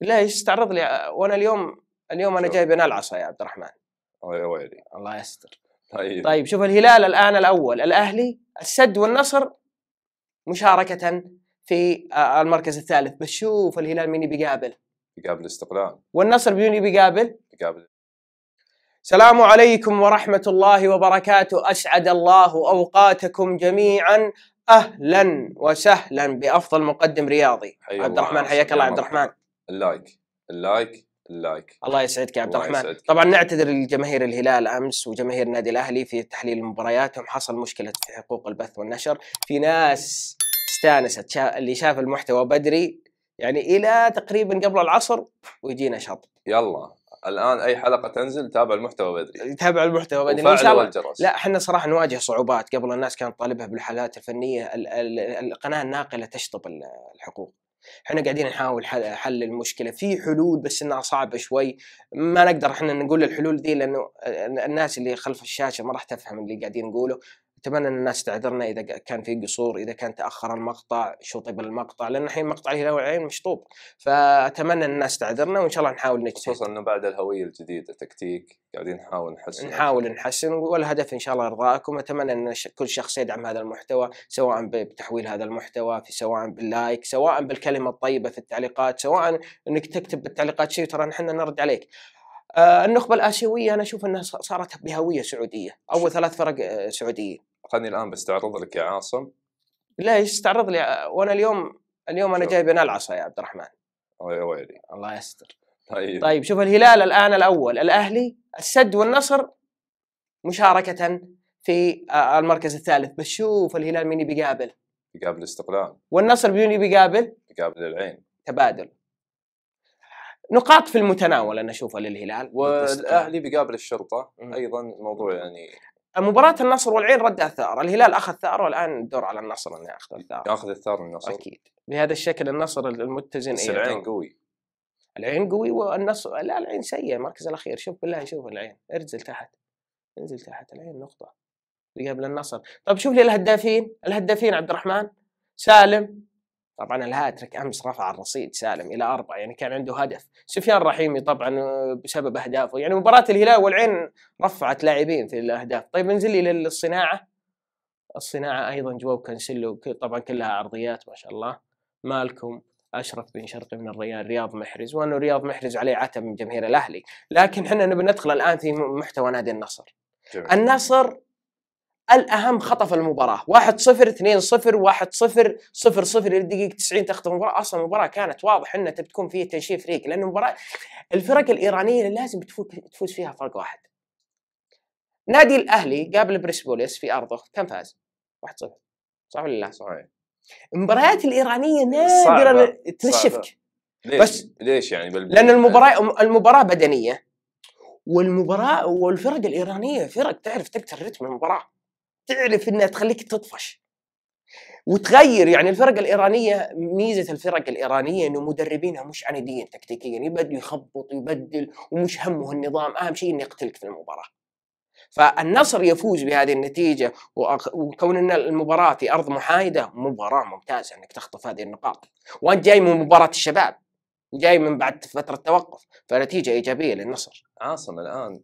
لا إيش تعرض لي؟ وأنا اليوم اليوم أنا. جاي بنلعصه يا عبد الرحمن. يا ويلي الله يستر. طيب. طيب شوف الهلال الآن الأول. الأهلي السد والنصر مشاركة في آه، المركز الثالث. بس شوف الهلال مين بيقابل؟ يقابل الاستقلال. والنصر مين بيقابل؟ يقابل. السلام عليكم ورحمة الله وبركاته. أسعد الله أوقاتكم جميعا. أهلا وسهلا بأفضل مقدم رياضي. عبد الرحمن. حياك الله يا عبد. الرحمن. ال like ال like ال like. الله يسعدك يا عبد الرحمن. يسعدك. طبعا نعتذر لجماهير الهلال أمس وجماهير النادي الأهلي في تحليل مبارياتهم. حصل مشكلة في حقوق البث والنشر. في ناس استانست شا... اللي شاف المحتوى بدري يعني إلى تقريبا قبل العصر ويجينا شطب. يلا. الآن أي حلقة تنزل تابع المحتوى بدري. يتابع المحتوى بدري. الجرس لا إحنا صراحة نواجه صعوبات قبل الناس كانت طالبها بالحالات الفنية. ال- ال- القناة الناقلة تشطب ال- الحقوق. إحنا قاعدين نحاول حل, المشكلة. في حلول بس إنها صعبة شوي. ما نقدر إحنا نقول الحلول دي لأنه الناس اللي خلف الشاشة ما راح تفهم اللي قاعدين نقوله أتمنى أن الناس تعذرنا إذا كان في قصور إذا كان تأخر المقطع شطب المقطع؟ لأن الحين مقطع الهلال والعين مشطوب. فأتمنى أن الناس تعذرنا وإن شاء الله نحاول نجتهد. خصوصا إنه بعد الهوية الجديدة تكتيك قاعدين نحاول نحسن. نحاول نحسن والهدف إن شاء الله ارضائكم أتمنى أن كل شخص يدعم هذا المحتوى سواء بتحويل هذا المحتوى في سواء باللايك سواء بالكلمة الطيبة في التعليقات سواء إنك تكتب بالتعليقات شيء ترى نحن نرد عليك. النخبة الآسيوية أنا أشوف أنها صارت بهوية سعودية. أول ثلاث فرق آه، سعوديه خلني الآن بستعرض لك يا عاصم. لا إيش استعرض لي؟ آه، وأنا اليوم اليوم أنا. جاي بنلعصه يا عبد الرحمن. يا ويلي الله يستر. طيب. طيب شوف الهلال الآن الأول. الأهلي السد والنصر مشاركة في آه، المركز الثالث. بس شوف الهلال مين بيقابل يقابل. الاستقلال. والنصر مين بيقابل يقابل العين. تبادل. نقاط في المتناول أنا أشوفها للهلال والاهلي بيقابل الشرطة. أيضا موضوع يعني مباراة النصر والعين ردها ثار، الهلال أخذ ثار والان الدور على النصر إنه يأخذ الثأر. يأخذ الثأر النصر. أكيد. بهذا الشكل النصر المتزن بس العين. قوي. العين قوي والنصر لا العين سيء المركز الأخير. شوف بالله شوف العين. ارزل تحت. انزل تحت. العين نقطة. بيقابل النصر. طب شوف لي الهدافين الهدافين عبد الرحمن سالم طبعا الهاتريك أمس رفع الرصيد سالم إلى أربعة يعني كان عنده هدف. سفيان رحيمي طبعا آه، بسبب أهدافه يعني مباراة الهلال والعين رفعت لاعبين في الأهداف. طيب انزل لي للصناعة. الصناعة أيضا جو كانسيلو طبعا كلها عرضيات ما شاء الله. مالكم أشرف بن شرقي من الريال رياض محرز وأنه رياض محرز عليه عتب من جماهير الأهلي. لكن إحنا نبي ندخل الآن في محتوى نادي النصر. جميل. النصر الأهم خطف المباراة. 1 0 2 0 1 0 0 0 إلى الدقيقه 90 تخطف المباراة. أصلا المباراة كانت واضح إنها تبي تكون فيها تنشيف فريق لأن المباراة الفرق الإيرانية لازم تفوز تفوز فيها فرق واحد. نادي الأهلي قابل بريسبوليس في أرضه كم فاز؟ 1 0 صح ولا لا؟ صحيح. المباريات الإيرانية. نادرا. تنشفك ليش؟ بس- ليش يعني؟ بال... لأن المباراة المباراة بدنية والمباراة والفرق الإيرانية فرق تعرف تكسر رتم المباراة. تعرف إنها تخليك تطفش. وتغير يعني الفرق الإيرانية ميزة الفرق الإيرانية إنه مدربينها مش عنيدين تكتيكيا يبدل يخبط يبدل ومش همه النظام. أهم شيء إنه يقتلك في المباراة. فالنصر يفوز بهذه النتيجة وكون إن المباراة في أرض محايدة مباراة ممتازة إنك تخطف هذه النقاط. وأنت جاي من مباراة الشباب وجاي من بعد فترة توقف فنتيجة إيجابية للنصر. عاصم الآن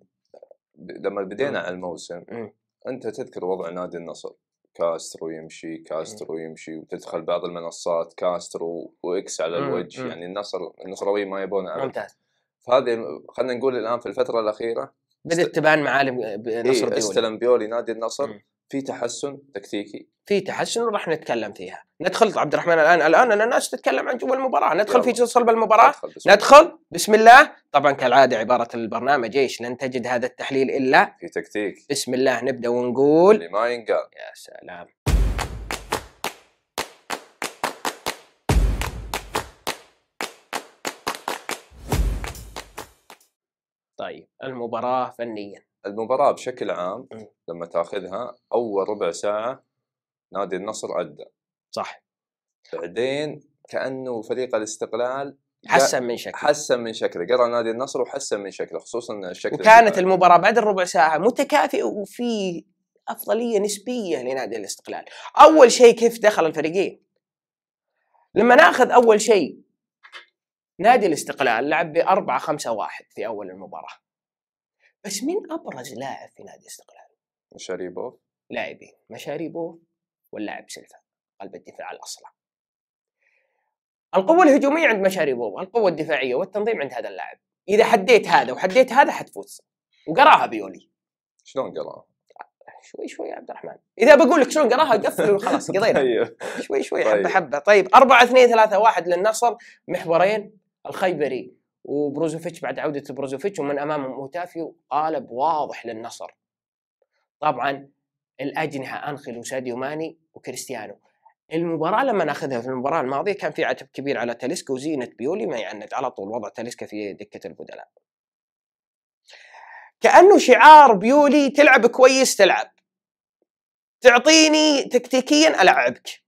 لما بدينا الموسم. أنت تذكر وضع نادي النصر كاسترو يمشي كاسترو يمشي وتدخل بعض المنصات كاسترو وإكس على مم. الوجه مم. يعني النصر النصراويين ما يبون. ممتاز فهذه خلينا نقول الآن في الفترة الأخيرة بدأت تبان معالم نصر إيه بيولي استلم بيولي نادي النصر مم. في تحسن تكتيكي. في تحسن وراح نتكلم فيها. ندخل عبد الرحمن الآن الآن أنا الناس تتكلم عن جوا المباراة. ندخل في. صلب المباراة. ادخل بسم. ندخل. بسم الله. طبعا كالعادة عبارة البرنامج إيش؟ لن تجد هذا التحليل إلا في تكتيك. بسم الله نبدأ ونقول اللي ما ينقال. يا سلام. طيب المباراة فنيا. المباراة بشكل عام مم. لما تأخذها أول ربع ساعة نادي النصر ادى صح. بعدين كأنه فريق الاستقلال حسن من شكل حسن من شكله قرأ نادي النصر وحسن من شكله خصوصا الشكل وكانت. المباراة بعد الربع ساعة متكافئة وفي أفضلية نسبية لنادي الاستقلال. أول شيء كيف دخل الفريقين؟ لما ناخذ أول شيء نادي الاستقلال لعب ب 4 5 1 في أول المباراة. بس مين أبرز لاعب في نادي الاستقلال؟ مشاريبوف لاعبين مشاريبوف واللاعب سيلفا قلب الدفاع الأصلع. القوة الهجومية عند مشاريبوف القوة الدفاعية والتنظيم عند هذا اللاعب. إذا حديت هذا وحديت هذا حتفوز. وقراها بيولي. شلون قرا؟ شوي شوي يا عبد الرحمن. إذا بقول لك شلون قراها قفل وخلاص قضينا. أيوه شوي شوي طيب. حبة. حبه طيب 4 2 3 1 للنصر. محورين. الخيبري وبروزوفيتش بعد عودة بروزوفيتش ومن أمامهم أوتافيو قالب واضح للنصر طبعا الأجنحة أنخيل وساديو ماني وكريستيانو المباراة لما نأخذها في المباراة الماضية كان في عتب كبير على تاليسكا وزينة بيولي ما يعند على طول وضع تاليسكا في دكة البدلاء. كأنه شعار بيولي تلعب كويس تلعب. تعطيني تكتيكيا ألعبك.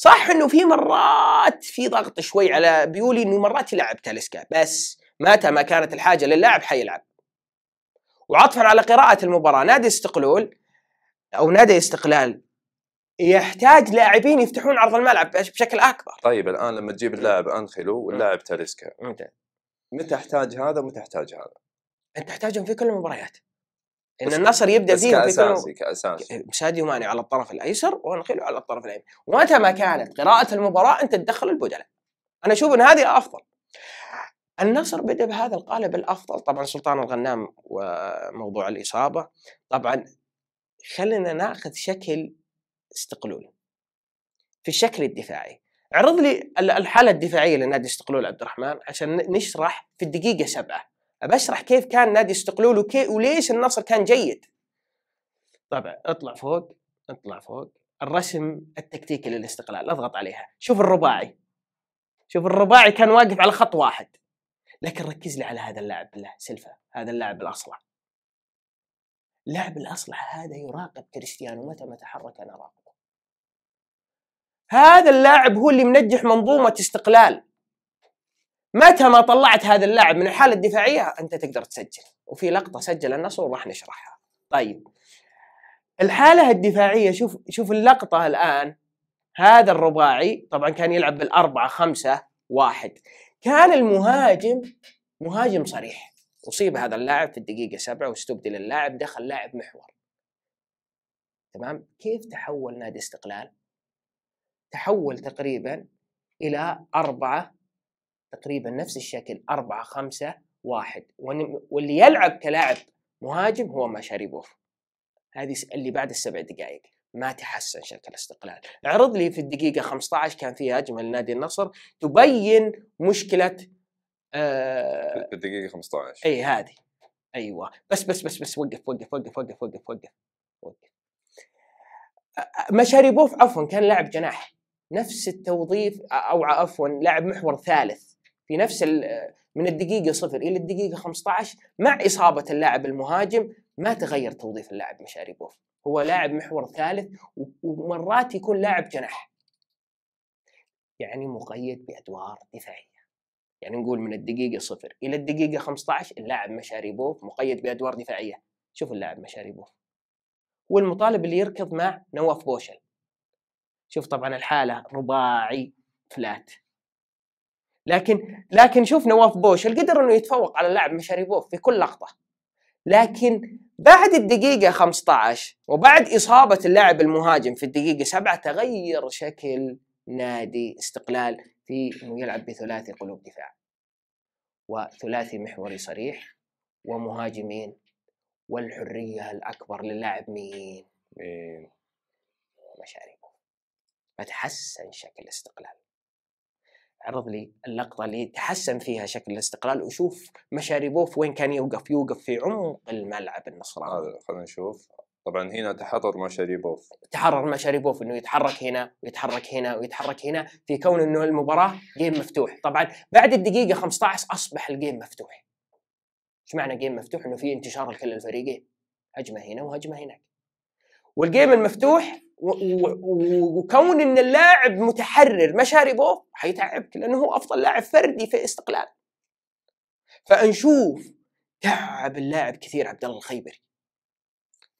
صح إنه في مرات في ضغط شوي على بيولي إنه مرات يلعب تاليسكا بس متى ما كانت الحاجة للاعب حيلعب. وعطفا على قراءة المباراة نادي استقلال أو نادي استقلال يحتاج لاعبين يفتحون عرض الملعب بشكل أكبر. طيب الآن لما تجيب اللاعب أنخيلو واللاعب تاليسكا انت متى احتاج هذا ومتى احتاج هذا؟ أنت تحتاجهم في كل المباريات. إن النصر يبدأ بس فيهم في كاساسي كاساسي ساديو ماني على الطرف الأيسر وانخيلو على الطرف الايمن ومتى ما كانت قراءة المباراة أنت تدخل البدلاء. أنا أشوف إن هذه أفضل. النصر بدأ بهذا القالب الأفضل. طبعا سلطان الغنام وموضوع الإصابة. طبعا خلينا ناخذ شكل استقلول. في الشكل الدفاعي. عرض لي ال- الحالة الدفاعية لنادي استقلول عبد الرحمن عشان نشرح في الدقيقة سبعة. بشرح كيف كان نادي استقلول وكي وليش النصر كان جيد. طبعا اطلع فوق اطلع فوق. الرسم التكتيكي للاستقلال اضغط عليها. شوف الرباعي. شوف الرباعي كان واقف على خط واحد. لكن ركز لي على هذا اللاعب بالله سلفا هذا اللاعب الأصلع. اللاعب الأصلع هذا يراقب كريستيانو متى ما تحرك أنا راقبه. هذا اللاعب هو اللي منجح منظومة استقلال. متى ما طلعت هذا اللاعب من الحالة الدفاعية أنت تقدر تسجل. وفي لقطة سجل النصر وراح نشرحها. طيب. الحالة الدفاعية شوف شوف اللقطة الآن. هذا الرباعي طبعا كان يلعب بالأربعة خمسة واحد. كان المهاجم مهاجم صريح. أصيب هذا اللاعب في الدقيقة سبعة واستبدل اللاعب دخل لاعب محور. تمام؟ كيف تحول نادي استقلال؟ تحول تقريبا إلى أربعة تقريبا نفس الشكل أربعة خمسة واحد. واللي يلعب كلاعب مهاجم هو ماشاريبوف هذه اللي بعد السبع دقائق ما تحسن شكل الاستقلال. اعرض لي في الدقيقة 15 كان فيها هجمة لنادي النصر تبين مشكلة آه في الدقيقة 15 إي هذه. أيوه. بس بس بس بس وقف وقف وقف وقف وقف وقف وقف. مشاريبوف عفوا كان لاعب جناح. نفس التوظيف أو عفوا لاعب محور ثالث. في نفس من الدقيقة صفر إلى الدقيقة 15 مع إصابة اللاعب المهاجم ما تغير توظيف اللاعب مشاريبوف هو لاعب محور ثالث ومرات يكون لاعب جناح. يعني مقيد بأدوار دفاعية. يعني نقول من الدقيقة صفر إلى الدقيقة 15 اللاعب مشاريبوف مقيد بأدوار دفاعية. شوف اللاعب مشاريبوف والمطالب اللي يركض مع نواف بوشل. شوف طبعا الحالة رباعي فلات. لكن لكن شوف نواف بوشل قدر إنه يتفوق على اللاعب مشاريبوف في كل لقطة لكن بعد الدقيقة 15 وبعد إصابة اللاعب المهاجم في الدقيقة 7 تغير شكل نادي استقلال في إنه يلعب بثلاثي قلوب دفاع وثلاثي محوري صريح ومهاجمين والحرية الأكبر للاعب مين؟ مين؟ مشاريبه فتحسن شكل الاستقلال عرض لي اللقطة اللي تحسن فيها شكل الاستقلال وشوف مشاريبوف وين كان يوقف يوقف في عمق الملعب النصراني هذا خلينا نشوف طبعا هنا تحرر مشاريبوف تحرر مشاريبوف إنه يتحرك هنا ويتحرك هنا ويتحرك هنا في كون إنه المباراة game مفتوح، طبعا بعد الدقيقة 15 أصبح ال game مفتوح. إيش معنى game مفتوح؟ إنه في انتشار لكل الفريقين. هجمة هنا وهجمة هناك. وال game المفتوح وكون إن اللاعب متحرر مشاريبوف حيتعبك لأنه هو أفضل لاعب فردي في استقلال. فنشوف تعب اللاعب كثير عبد الله الخيبري.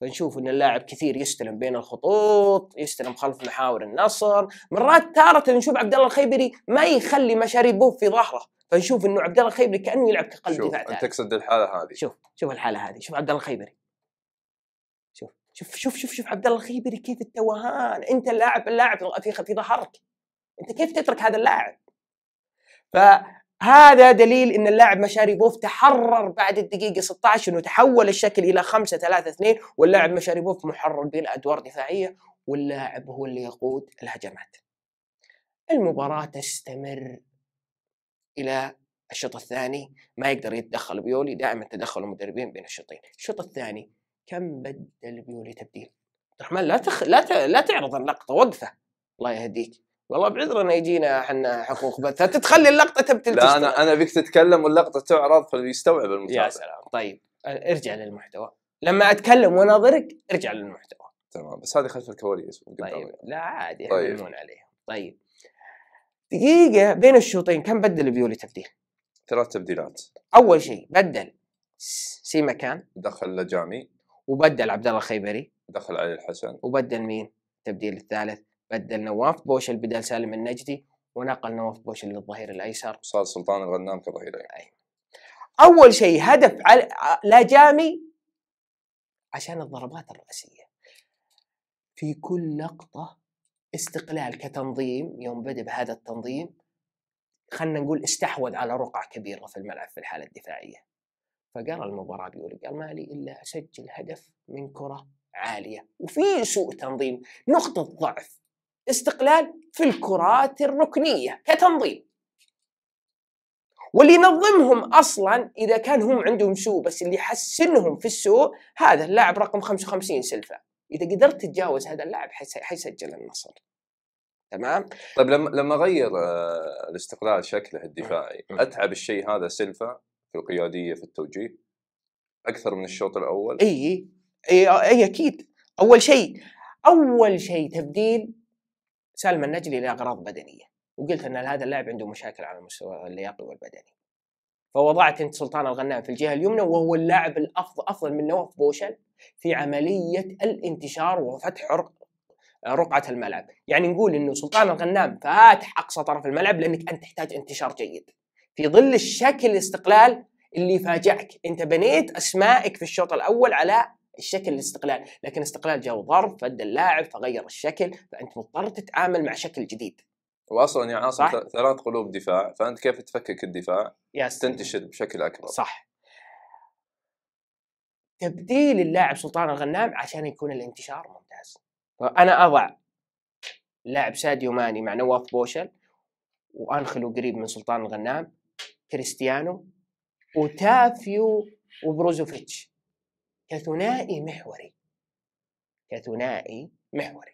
فنشوف إن اللاعب كثير يستلم بين الخطوط يستلم خلف محاور النصر. مرات تارة نشوف عبد الله الخيبري ما يخلي مشاريبوف في ظهره. فنشوف إنه عبد الله الخيبري كأنه يلعب كقلب شوف دفاع أنت ثالث تقصد الحالة هذه. شوف شوف الحالة هذه. شوف عبد الله الخيبري. شوف شوف شوف شوف عبد الله الخيبري كيف التوهان. أنت اللاعب اللاعب في في ظهرك. أنت كيف تترك هذا اللاعب؟ فهذا دليل إن اللاعب مشاري بوف تحرر بعد الدقيقة 16 إنه تحول الشكل إلى 5 3 2 واللاعب مشاري بوف محرر بالادوار دفاعيه واللاعب هو اللي يقود الهجمات. المباراة تستمر إلى الشوط الثاني. ما يقدر يتدخل بيولي دائما تدخل المدربين بين الشوطين. الشوط الثاني كم بدل بيولي تبديل؟ عبد الرحمن لا تخ... لا ت... لا تعرض اللقطة وقفة. الله يهديك. والله بعذرنا يجينا إحنا حقوق بث تتخلي اللقطة تبتل لا أنا أنا بيك تتكلم واللقطة تعرض فيستوعب المتابع يا سلام. طيب ارجع للمحتوى. لما أتكلم واناظرك ارجع للمحتوى. تمام بس هذه خلف الكواليس طيب قدامنا. لا عادي طيب. عليهم. طيب دقيقة بين الشوطين كم بدل بيولي تبديل؟ ثلاث تبديلات. أول شيء بدل س- سيما كان دخل لجامي. وبدل عبد الله الخيبري. دخل علي الحسن. وبدل مين؟ التبديل الثالث. بدل نواف بوشل بدل سالم النجدي ونقل نواف بوشل للظهير الأيسر. وصار سلطان الغنام كظهيرين. أول شيء هدف على لا جامي عشان الضربات الرأسية. في كل لقطة استقلال كتنظيم يوم بدأ بهذا التنظيم خلينا نقول استحوذ على رقعة كبيرة في الملعب في الحالة الدفاعية. فقرأ المباراة بيقول قال ما لي إلا أسجل هدف من كرة عالية وفي سوء تنظيم نقطة ضعف استقلال في الكرات الركنية كتنظيم. واللي ينظمهم أصلا إذا كان هم عندهم سوء بس اللي يحسنهم في السوء هذا اللاعب رقم 55 سلفة. إذا قدرت تتجاوز هذا اللاعب حيس- حيسجل النصر. تمام؟ طيب لما لما غير آه، الاستقلال شكله الدفاعي. أتعب الشيء هذا سيلفا في القيادية في التوجيه؟ أكثر من الشوط الأول؟ إي إي إي أكيد. أول شيء أول شيء تبديل سالم النجدي لأغراض بدنية. وقلت إن هذا اللاعب عنده مشاكل على المستوى اللياقي والبدني. فوضعت أنت سلطان الغنام في الجهة اليمنى وهو اللاعب الافضل أفضل من نواف بوشل في عملية الانتشار وفتح رق- رقعة الملعب، يعني نقول إنه سلطان الغنام فاتح أقصى طرف الملعب لأنك أنت تحتاج انتشار جيد. في ظل الشكل الاستقلال اللي فاجأك، انت بنيت أسمائك في الشوط الأول على الشكل الاستقلال، لكن استقلال جاء ظرف فد اللاعب فغير الشكل، فأنت مضطر تتعامل مع شكل جديد. واصلا يا عاصم ثلاث قلوب دفاع فأنت كيف تفكك الدفاع؟ سلام. تنتشر بشكل أكبر. صح. تبديل اللاعب سلطان الغنام عشان يكون الانتشار ممتاز. فأنا أضع لاعب ساديو ماني مع نواف بوشل وانخلو قريب من سلطان الغنام. كريستيانو وتافيو وبروزوفيتش. كثنائي محوري. كثنائي محوري.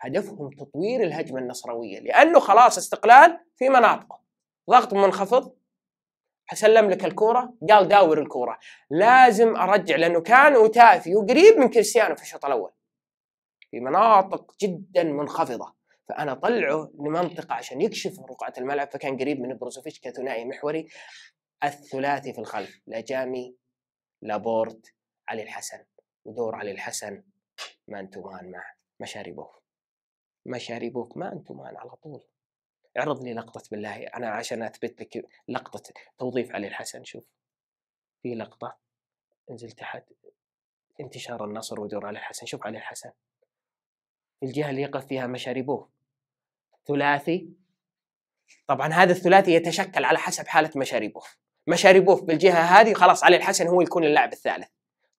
هدفهم تطوير الهجمة النصراوية لأنه خلاص استقلال في مناطقه. ضغط منخفض. سلم لك الكورة. قال داور الكورة. لازم أرجع لأنه كان اوتافيو قريب من كريستيانو في الشوط الأول. في مناطق جدا منخفضة. فأنا طلعه لمنطقة عشان يكشف رقعة الملعب فكان قريب من بروزوفيتش كثنائي محوري الثلاثي في الخلف لاجامي لابورت علي الحسن ودور علي الحسن man to man مع مشاريبوف مشاريبوف man to man على طول. اعرض لي لقطة بالله أنا عشان أثبت لك لقطة توظيف علي الحسن شوف. في لقطة انزل تحت انتشار النصر ودور علي الحسن شوف علي الحسن. الجهة اللي يقف فيها مشاريبوف ثلاثي. طبعا هذا الثلاثي يتشكل على حسب حالة مشاريبوف. مشاريبوف بالجهة هذه خلاص علي الحسن هو يكون اللاعب الثالث.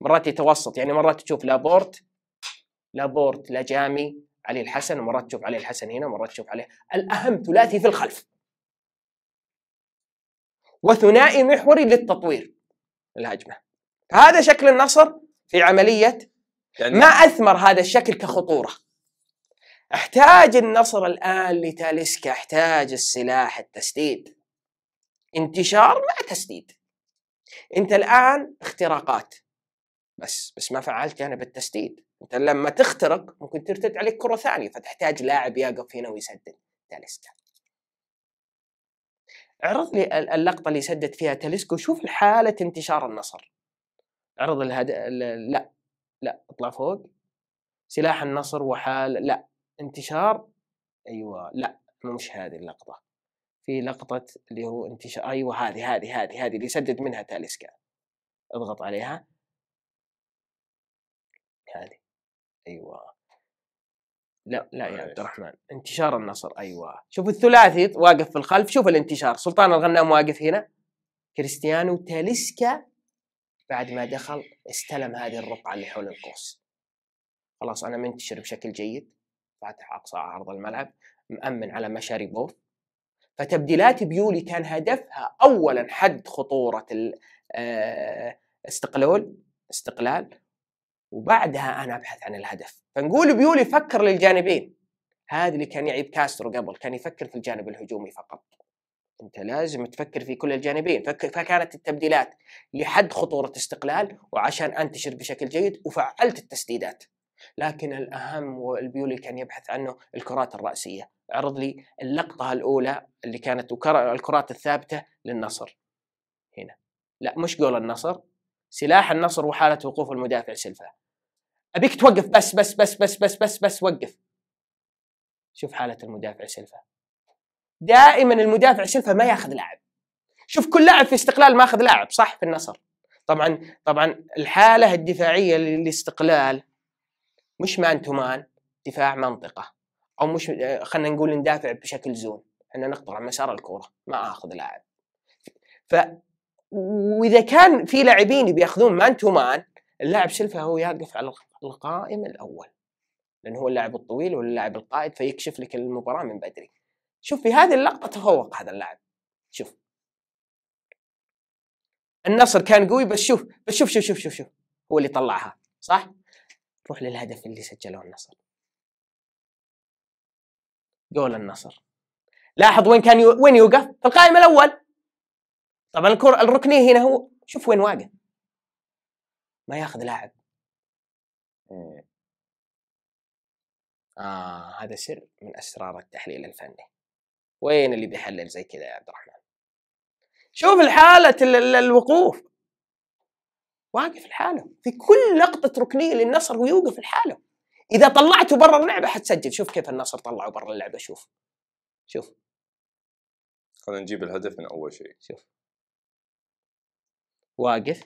مرات يتوسط يعني مرات تشوف لابورت لابورت لا جامي علي الحسن ومرات تشوف علي الحسن هنا ومرات تشوف عليه الأهم ثلاثي في الخلف. وثنائي محوري للتطوير الهجمة. هذا شكل النصر في عملية يعني ما أثمر هذا الشكل كخطورة. أحتاج النصر الآن لتاليسكا أحتاج السلاح التسديد. انتشار مع تسديد. أنت الآن اختراقات. بس بس ما فعلت جانب التسديد أنت لما تخترق ممكن ترتد عليك كرة ثانية فتحتاج لاعب يقف هنا ويسدد تاليسكا. اعرض لي ال- اللقطة اللي سدد فيها تاليسكا وشوف حالة انتشار النصر. اعرض الهد... ال- لا لا اطلع فوق. سلاح النصر وحال لا. انتشار أيوه لا مش هذه اللقطة. في لقطة اللي هو انتشار أيوه هذه هذه هذه هذه اللي يسدد منها تاليسكا اضغط عليها. هذه. أيوه. لا لا يا عبد الرحمن انتشار النصر أيوه. شوف الثلاثي واقف في الخلف شوف الانتشار. سلطان الغنام واقف هنا. كريستيانو تاليسكا بعد ما دخل استلم هذه الرقعة اللي حول القوس. خلاص أنا منتشر بشكل جيد. فاتح أقصى عرض الملعب مأمن على مشاري فتبديلات بيولي كان هدفها اولا حد خطورة الاستقلال آه، استقلال وبعدها أنا أبحث عن الهدف. فنقول بيولي فكر للجانبين. هذا اللي كان يعيب كاسترو قبل كان يفكر في الجانب الهجومي فقط. أنت لازم تفكر في كل الجانبين. فكانت التبديلات لحد خطورة استقلال وعشان أنتشر بشكل جيد وفعلت التسديدات. لكن الأهم والبيولي كان يبحث عنه الكرات الرأسية. عرض لي اللقطة الأولى اللي كانت الكرات الثابتة للنصر. هنا. لا مش جول النصر سلاح النصر وحالة وقوف المدافع سلفا أبيك توقف بس بس بس بس بس بس بس وقف. شوف حالة المدافع سلفا دائما المدافع سلفا ما ياخذ لاعب. شوف كل لاعب في استقلال ما أخذ لاعب صح؟ في النصر. طبعا طبعا الحالة الدفاعية للاستقلال مش man to man دفاع منطقة أو مش خلينا نقول ندافع بشكل zone. إحنا نقطع مسار الكورة ما آخذ لاعب. ف وإذا كان في لاعبين بيأخذون man to man اللاعب سلفا هو يقف على القائم الأول. لأنه هو اللاعب الطويل واللاعب القائد فيكشف لك المباراة من بدري. شوف في هذه اللقطة تفوق هذا اللاعب. شوف. النصر كان قوي بس شوف بس شوف شوف شوف شوف, شوف. هو اللي طلعها صح؟ روح للهدف اللي سجله النصر. جول النصر. لاحظ وين كان يو... وين يوقف؟ في القائم الأول. طبعا الكرة الركنية هنا هو شوف وين واقف. ما ياخذ لاعب. آه هذا سر من أسرار التحليل الفني. وين اللي بيحلل زي كذا يا عبد الرحمن؟ شوف الحالة الوقوف. واقف الحالة في كل لقطة ركنية للنصر ويوقف الحالة إذا طلعته برا اللعبة حتسجل. شوف كيف النصر طلعه برا اللعبة شوف. شوف. خلينا نجيب الهدف من أول شيء. شوف. واقف.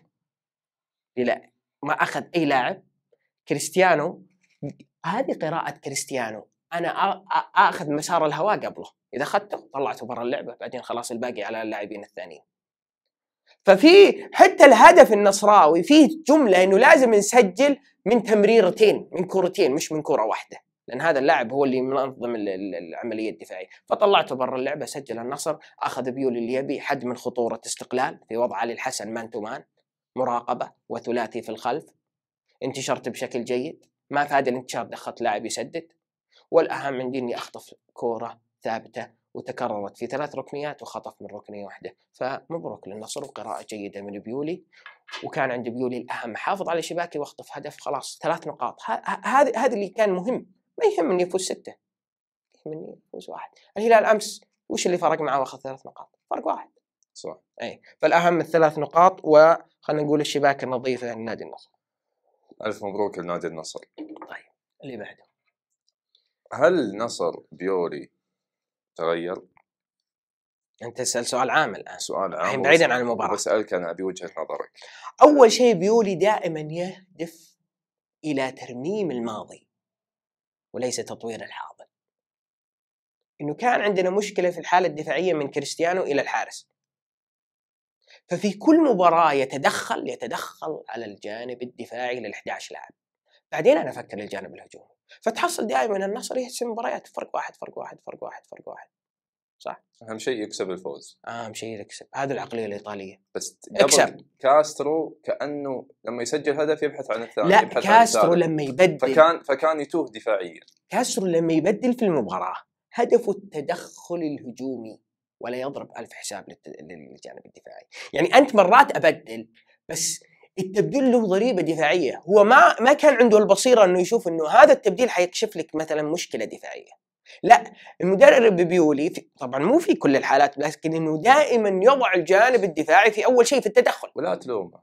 لا ما أخذ أي لاعب. كريستيانو. هذه قراءة كريستيانو. أنا آخذ مسار الهواء قبله. إذا أخذته طلعته برا اللعبة. بعدين خلاص الباقي على اللاعبين الثانيين. ففي حتى الهدف النصراوي فيه جملة إنه لازم نسجل من تمريرتين من كورتين مش من كرة واحدة. لأن هذا اللاعب هو اللي منظم العملية الدفاعية. فطلعته برا اللعبة سجل النصر أخذ بيولي اللي يبي حد من خطورة استقلال في وضع علي الحسن man to man مراقبة وثلاثي في الخلف. انتشرت بشكل جيد ما فاد الانتشار دخلت لاعب يسدد. والأهم عندي إني أخطف كورة ثابتة وتكررت في ثلاث ركنيات وخطف من ركنية واحدة. فمبروك للنصر وقراءه جيدة من بيولي وكان عند بيولي الأهم. حافظ على شباكي واخطف هدف خلاص ثلاث نقاط. هذا هذا اللي كان مهم. ما يهمني يفوز ستة. يهمني يفوز واحد. الهلال أمس وش اللي فرق معه وأخذ ثلاث نقاط؟ فرق واحد. صح. أي. فالأهم الثلاث نقاط وخلينا نقول الشباك النظيفة لنادي النصر. ألف مبروك لنادي النصر. طيب اللي بعده. هل نصر بيولي تغير؟ أنت تسأل سؤال عام الآن سؤال عام الحين بعيدا عن المباراة. بسالك أنا بوجهه نظرك. أول شيء بيولي دائما يهدف إلى ترميم الماضي وليس تطوير الحاضر. إنه كان عندنا مشكلة في الحالة الدفاعية من كريستيانو إلى الحارس. ففي كل مباراة يتدخل يتدخل على الجانب الدفاعي لل 11 لاعب بعدين أنا أفكر للجانب الهجومي فتحصل دائما النصر يحسم مباريات فرق واحد فرق واحد فرق واحد فرق واحد. صح؟ أهم شيء يكسب الفوز. أهم شيء يكسب. هذه العقلية الإيطالية. بس اكسب. كاسترو كأنه لما يسجل هدف يبحث عن الثاني لا يبحث كاسترو عن لما يبدل. فكان فكان يتوه دفاعيا. كاسترو لما يبدل في المباراة هدفه التدخل الهجومي ولا يضرب ألف حساب للجانب الدفاعي. يعني أنت مرات أبدل بس التبديل له ضريبة دفاعية. هو ما ما كان عنده البصيرة إنه يشوف إنه هذا التبديل حيكشف لك مثلا مشكلة دفاعية. لا المدرب بيولي في طبعا مو في كل الحالات لكن إنه دائما يضع الجانب الدفاعي في أول شيء في التدخل. ولا تلومه.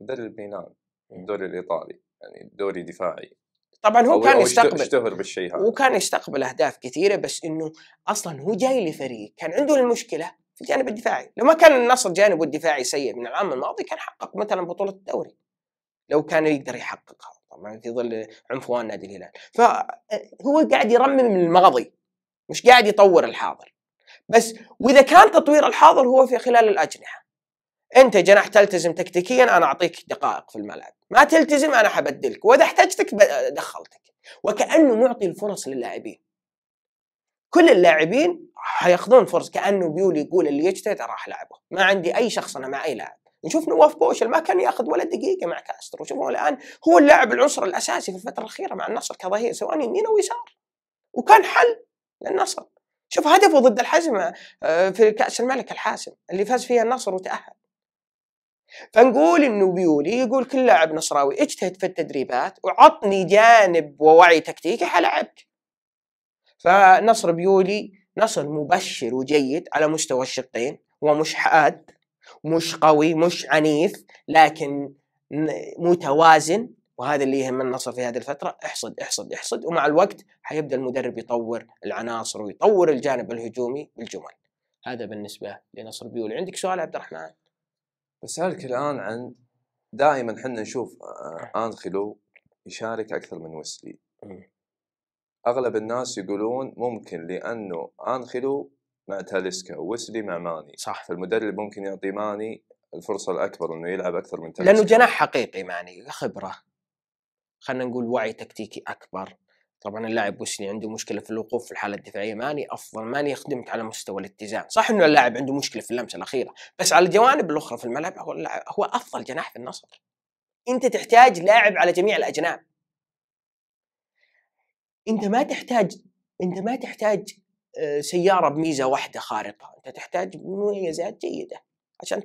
مدرب ميلان الدوري الإيطالي يعني دوري دفاعي. طبعا هو أو كان أو يستقبل. اشتهر بالشيء هذا. وكان يستقبل أهداف كثيرة بس إنه أصلا هو جاي لفريق كان عنده المشكلة في الجانب الدفاعي، لو ما كان النصر جانبه الدفاعي سيء من العام الماضي كان حقق مثلا بطولة الدوري. لو كان يقدر يحققها طبعا في ظل عنفوان نادي الهلال، فهو قاعد يرمم من الماضي مش قاعد يطور الحاضر. بس وإذا كان تطوير الحاضر هو في خلال الأجنحة. أنت جناح تلتزم تكتيكيا أنا أعطيك دقائق في الملعب، ما تلتزم أنا حبدلك، وإذا احتجتك دخلتك. وكأنه معطي الفرص للاعبين كل اللاعبين حياخذون فرص كأنه بيقول يقول اللي يجتهد راح العبه ما عندي أي شخص أنا مع أي لاعب. نشوف نواف بوشل ما كان ياخذ ولا دقيقة مع كاسترو. شوفوا الآن هو اللاعب العنصر الأساسي في الفترة الأخيرة مع النصر كظهير سواء يمين أو يسار. وكان حل للنصر. شوف هدفه ضد الحزمه آه، في كأس الملك الحاسم اللي فاز فيها النصر وتأهل. فنقول إنه بيولي يقول كل لاعب نصراوي اجتهد في التدريبات وعطني جانب ووعي تكتيكي حلعبك. فنصر بيولي نصر مبشر وجيد على مستوى الشقين ومش حاد مش قوي مش عنيف لكن متوازن. وهذا اللي يهم النصر في هذه الفترة. احصد احصد احصد. ومع الوقت حيبدأ المدرب يطور العناصر ويطور الجانب الهجومي بالجمل. هذا بالنسبة لنصر بيولي. عندك سؤال عبد الرحمن؟ بسألك الآن عن دائما حنا نشوف آه، أنخيلو يشارك أكثر من ويسلي. مم. أغلب الناس يقولون ممكن لأنه أنخيلو مع تاليسكا وويسلي مع ماني. صح. فالمدرب ممكن يعطي ماني الفرصة الأكبر إنه يلعب أكثر من تاليسكا. لأنه جناح حقيقي معني خبرة. خلينا نقول وعي تكتيكي أكبر. طبعا اللاعب وسني عنده مشكلة في الوقوف في الحالة الدفاعية ماني أفضل ماني يخدمك على مستوى الاتزان. صح إنه اللاعب عنده مشكلة في اللمسة الأخيرة بس على الجوانب الأخرى في الملعب هو هو أفضل جناح في النصر. أنت تحتاج لاعب على جميع الأجناب. أنت ما تحتاج أنت ما تحتاج آه، سيارة بميزة واحدة خارقة أنت تحتاج مميزات جيدة عشان